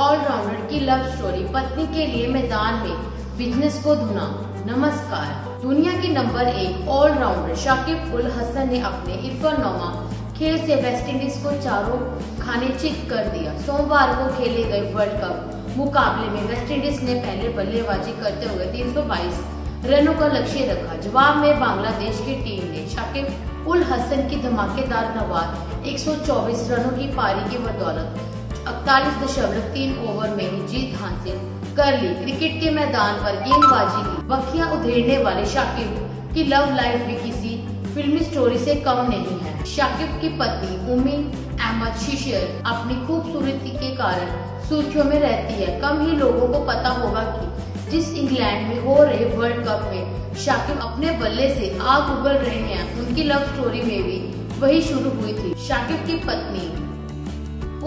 Allrounder की love story पत्नी के लिए मैदान में बिज़नेस को धुना। नमस्कार। दुनिया की नंबर एक ऑलराउंडर शाकिब उल हसन ने अपने इरफान नोमा खेल से वेस्टइंडीज को चारों खाने चित कर दिया। सोमवार को खेले गए वर्ल्ड कप मुकाबले में वेस्टइंडीज ने पहले बल्लेबाजी करते हुए 322 रनों का लक्ष्य रखा। जवाब में बांग्लादेश की टीम ने शाकिब उल हसन की धमाकेदार नवाज़ 124 रनों की पारी की बदौलत इकतालीस दशमलव तीन ओवर में ही जीत हासिल। कर ली क्रिकेट के मैदान पर गेंदबाजी की बखिया उधेड़ने वाले शाकिब, की लव लाइफ भी किसी फिल्मी स्टोरी से कम नहीं है। शाकिब की पत्नी उमी अहमद शिशर, अपनी खूबसूरती के कारण सुर्खियों में रहती है। कम ही लोगों को पता होगा कि जिस इंग्लैंड में हो रहे वर्ल्ड कप में शाकिब अपने बल्ले से आग उगल रहे हैं, उनकी लव स्टोरी में भी वही शुरू हुई थी। शाकिब की पत्नी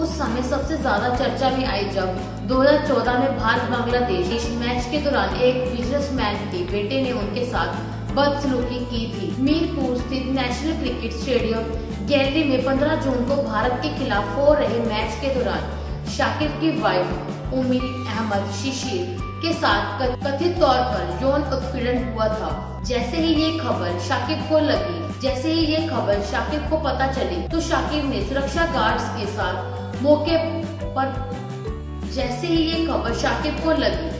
उस समय सबसे ज़्यादा चर्चा में आई जब 2014 में भारत बांग्लादेश इस मैच के दौरान एक बिजनेसमैन के बेटे ने उनके साथ बदसलूकी की थी। मीरपुर स्थित नेशनल क्रिकेट स्टेडियम गैलरी में 15 जून को भारत के खिलाफ हो रहे मैच के दौरान शाकिब की वाइफ उमीर अहमद शिशिर के साथ कथित तौर पर यौन उत्पीड़न हुआ था। जैसे ही ये खबर शाकिब को लगी, जैसे ही ये खबर शाकिब को पता चली तो शाकिब ने सुरक्षा गार्ड्स के साथ मौके पर जैसे ही ये खबर शाकिब को लगी,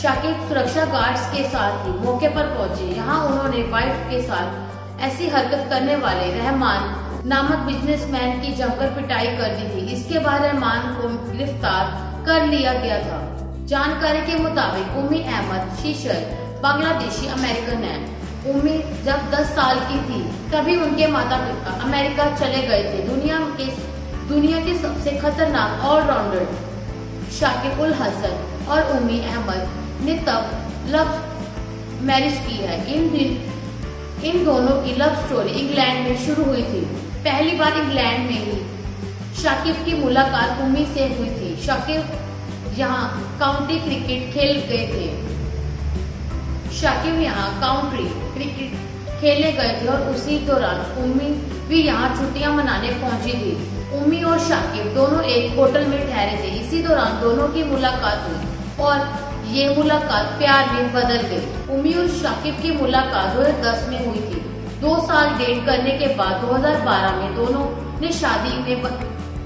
शाकिब सुरक्षा गार्ड्स के साथ ही मौके पर पहुँचे। यहाँ उन्होंने वाइफ के साथ ऐसी हरकत करने वाले रहमान नामक बिजनेसमैन की जमकर पिटाई कर दी थी। इसके बाद रहमान को गिरफ़्तार कर लिया गया था। जानकारी के मुताबिक उमी अहमद शीशर, बांग्लादेशी अमेरिकन है। उम्मी जब 10 साल की थी, तभी उनके माता पिता अमेरिका चले गए थे। दुनिया के दुनिया के सबसे खतरनाक ऑलराउंडर शाकिब उल हसन और उमी अहमद ने तब लव मैरिज की है। इन दिन, इन दोनों की लव स्टोरी इंग्लैंड में शुरू हुई थी। पहली बार इंग्लैंड में ही शाकिब की मुलाकात उम्मी से हुई थी। शाकिब यहाँ काउंटी क्रिकेट खेल गए थे। शाकिब यहाँ काउंटी क्रिकेट खेले गए थे और उसी दौरान उम्मी भी यहाँ छुट्टियाँ मनाने पहुँची थी। उम्मी और शाकिब दोनों एक होटल में ठहरे थे। इसी दौरान दोनों की मुलाकात हुई और ये मुलाकात प्यार में बदल गई। उम्मी और शाकिब की मुलाकात 2010 में हुई थी। दो साल डेट करने के बाद 2012 में दोनों ने शादी में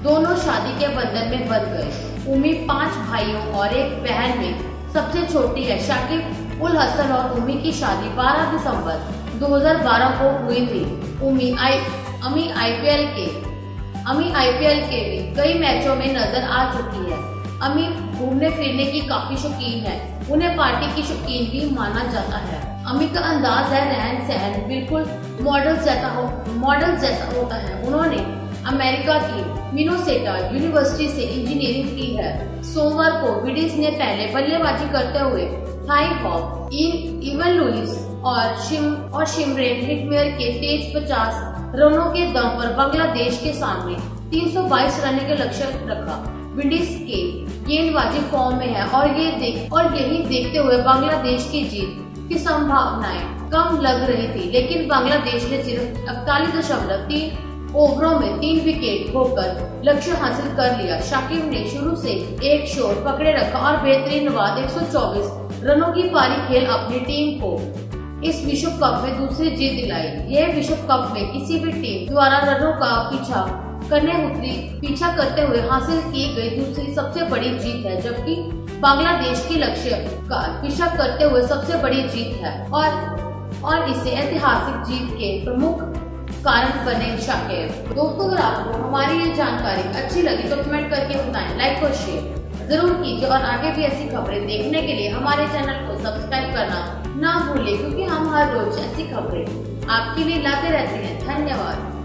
दोनों शादी के बंधन में बंध गए। उमी पाँच भाइयों और एक बहन में सबसे छोटी है शाकिब, उल हसन और उमी की शादी 12 दिसंबर 2012 को हुई थी। उमी आई अमी आईपीएल के अमी आईपीएल के भी कई मैचों में नज़र आ चुकी है। अमी घूमने फिरने की काफ़ी शौकीन है। उन्हें पार्टी की शौकीन भी माना जाता है। अमी का अंदाज है, रहन सहन बिल्कुल मॉडल जैसा हो मॉडल जैसा होता है। उन्होंने अमेरिका की मिनोसेटा यूनिवर्सिटी से इंजीनियरिंग की है। सोमवार को विडिस ने पहले बल्लेबाजी करते हुए हाई हॉप इवन लुइस और शिम और शिमरेन हिटमेयर के तेज पचास रनों के दम पर बांग्लादेश के सामने 322 रन के लक्ष्य रखा। विंडीज के गेंदबाजी फॉर्म में है और ये देख, और यही देखते हुए बांग्लादेश की जीत की संभावनाएँ कम लग रही थी, लेकिन बांग्लादेश ने सिर्फ़ इकतालीस दशमलव तीन ओवरों में तीन विकेट होकर लक्ष्य हासिल कर लिया। शाकिब ने शुरू से एक शोर पकड़े रखा और बेहतरीन बाद 124 रनों की पारी खेल अपनी टीम को इस विश्व कप में दूसरी जीत दिलाई। यह विश्व कप में किसी भी टीम द्वारा रनों का पीछा करने उतरी, पीछा करते हुए हासिल की गई दूसरी सबसे बड़ी जीत है, जबकि बांग्लादेश की लक्ष्य का पीछा करते हुए सबसे बड़ी जीत है और और इसे ऐतिहासिक जीत के प्रमुख कारण बने शाकिर। दोस्तों, अगर आपको हमारी ये जानकारी अच्छी लगी तो कमेंट करके बताएँ, लाइक और शेयर ज़रूर कीजिए और आगे भी ऐसी खबरें देखने के लिए हमारे चैनल को सब्सक्राइब करना ना भूलें क्योंकि हम हर रोज ऐसी खबरें आपके लिए लाते रहते हैं। धन्यवाद।